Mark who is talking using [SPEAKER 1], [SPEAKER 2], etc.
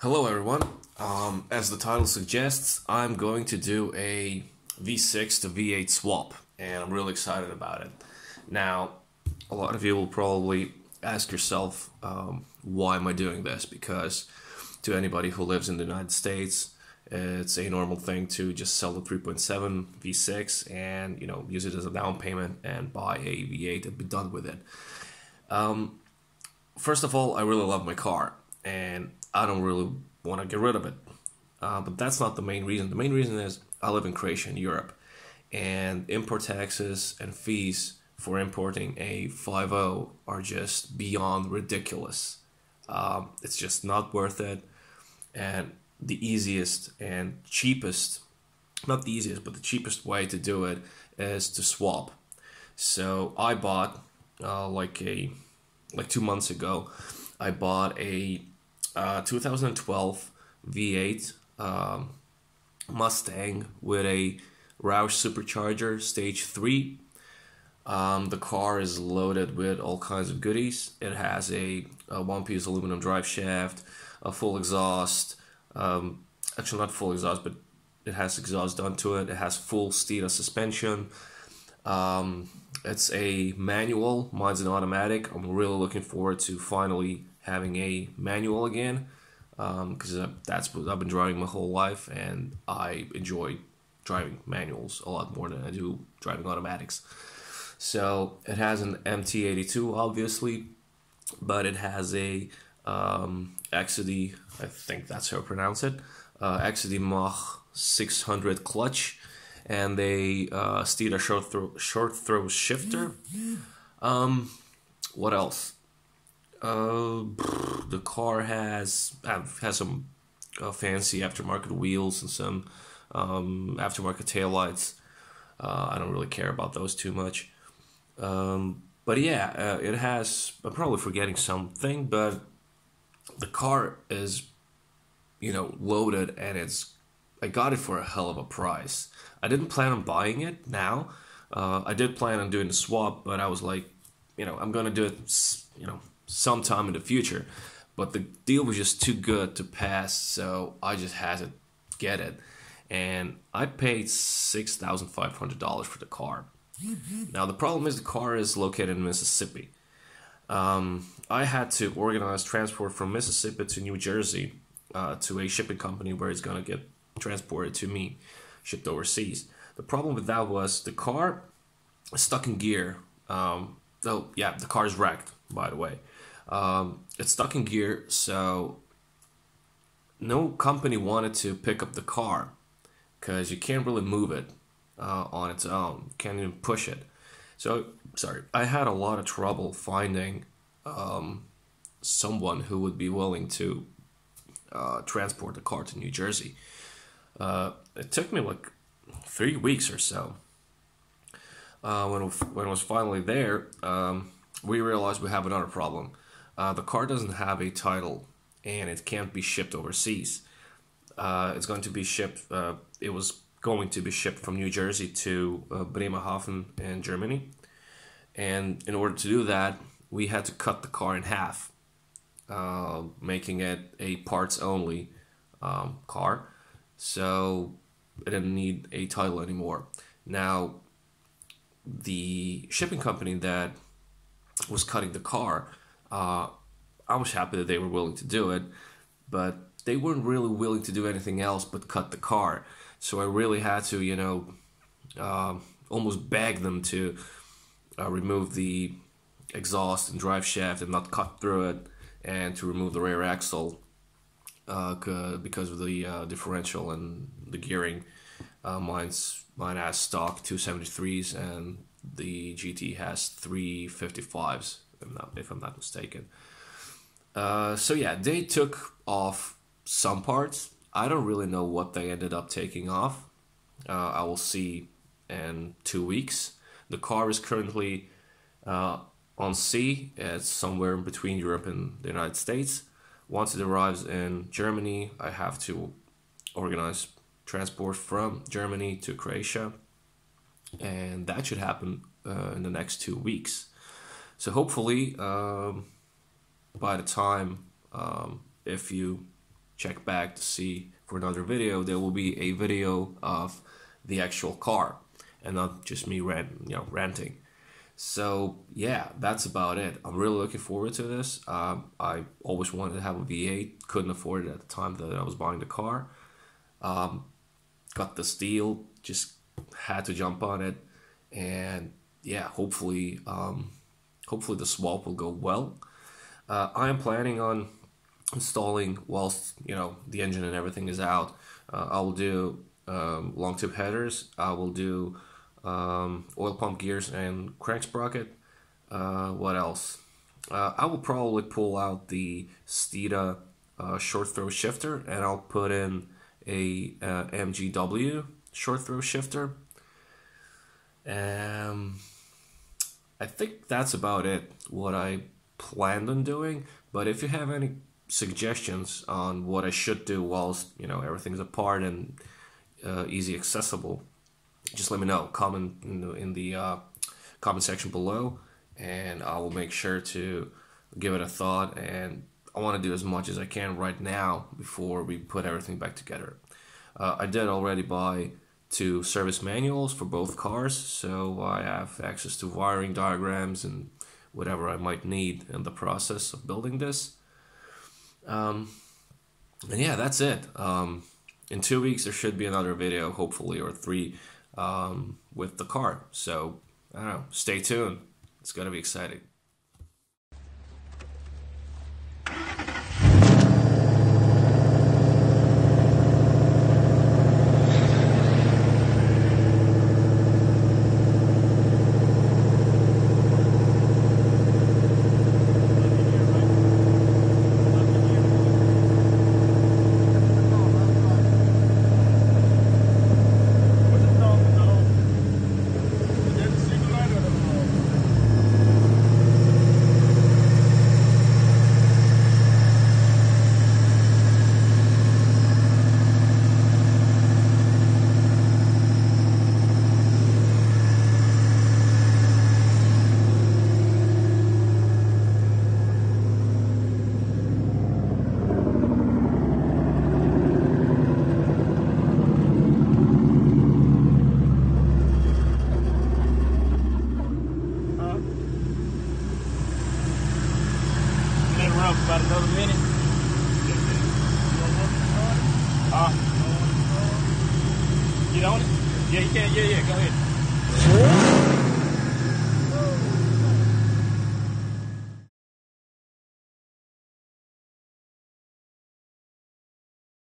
[SPEAKER 1] Hello everyone. Um, as the title suggests, I'm going to do a V6 to V8 swap, and I'm really excited about it. Now, a lot of you will probably ask yourself, um, why am I doing this? Because to anybody who lives in the United States, it's a normal thing to just sell the 3.7 V6 and you know use it as a down payment and buy a V8 and be done with it. Um, first of all, I really love my car, and I don't really want to get rid of it. Uh, but that's not the main reason. The main reason is I live in Croatia, in Europe, and import taxes and fees for importing a 5.0 are just beyond ridiculous. Um, it's just not worth it. And the easiest and cheapest, not the easiest, but the cheapest way to do it is to swap. So I bought uh, like a like two months ago, I bought a uh, 2012 V8 um, Mustang with a Roush supercharger stage 3. Um, the car is loaded with all kinds of goodies. It has a, a one piece aluminum drive shaft, a full exhaust, um, actually not full exhaust, but it has exhaust done to it. It has full Steeda suspension. Um, it's a manual. Mine's an automatic. I'm really looking forward to finally having a manual again because um, that's what I've been driving my whole life, and I enjoy driving manuals a lot more than I do driving automatics. So it has an MT82, obviously, but it has a um, I think that's how I pronounce it, uh, Exedy Mach 600 clutch and a uh, Steeda short throw, short throw shifter. Um, what else? Uh, the car has has some uh, fancy aftermarket wheels and some um, aftermarket taillights. Uh, I don't really care about those too much. Um, but yeah, uh, it has. I'm probably forgetting something, but the car is, you know, loaded and it's. I got it for a hell of a price. I didn't plan on buying it now. Uh, I did plan on doing the swap, but I was like, you know, I'm gonna do it, you know, sometime in the future. But the deal was just too good to pass, so I just had to get it. And I paid six thousand five hundred dollars for the car. Now the problem is the car is located in Mississippi. Um, I had to organize transport from Mississippi to New Jersey uh, to a shipping company where it's gonna get transported to me, shipped overseas. The problem with that was the car stuck in gear. Um, oh yeah, the car is wrecked. By the way, um, it's stuck in gear, so no company wanted to pick up the car because you can't really move it uh, on its own. Can't even push it. So sorry, I had a lot of trouble finding um, someone who would be willing to uh, transport the car to New Jersey. Uh, it took me like three weeks or so. Uh, when when it was finally there, um, we realized we have another problem. Uh, the car doesn't have a title, and it can't be shipped overseas. Uh, it's going to be shipped. Uh, it was going to be shipped from New Jersey to uh, Bremerhaven in Germany. And in order to do that, we had to cut the car in half, uh, making it a parts only um, car. So it didn't need a title anymore. Now, the shipping company that was cutting the car, uh, I was happy that they were willing to do it, but they weren't really willing to do anything else but cut the car. So I really had to, you know, uh, almost beg them to uh, remove the exhaust and drive shaft and not cut through it, and to remove the rear axle uh, because of the uh, differential and the gearing. Uh, mine's mine has stock 273s and the GT has 355s, if I'm not, if I'm not mistaken. Uh, so yeah, they took off some parts. I don't really know what they ended up taking off. Uh, I will see in two weeks. The car is currently uh, on sea. It's somewhere between Europe and the United States. Once it arrives in Germany, I have to organize transport from Germany to Croatia, and that should happen uh, in the next two weeks. So hopefully, um, by the time um, if you check back to see for another video, there will be a video of the actual car and not just me rant, you know, ranting. So yeah, that's about it. I'm really looking forward to this. Um, I always wanted to have a V8, couldn't afford it at the time that I was buying the car. Um, got this deal, just had to jump on it, and yeah, hopefully, um, hopefully the swap will go well. Uh, I am planning on installing whilst you know the engine and everything is out. Uh, I will do um, long tube headers. I will do um, oil pump gears and crank sprocket. Uh, what else? Uh, I will probably pull out the Steeda uh, short throw shifter and I'll put in a uh, MGW short throw shifter. Um, I think that's about it. What I planned on doing. But if you have any suggestions on what I should do whilst you know everything's apart and uh, easy accessible, just let me know. Comment in the, in the uh, comment section below, and I will make sure to give it a thought. And I want to do as much as I can right now before we put everything back together. Uh, I did already buy two service manuals for both cars, so I have access to wiring diagrams and whatever I might need in the process of building this. Um, and yeah, that's it. Um, in two weeks, there should be another video, hopefully, or three um, with the car. So, I don't know, stay tuned. It's going to be exciting.
[SPEAKER 2] Huh? You don't? Yeah, you can. Yeah, yeah. Go ahead.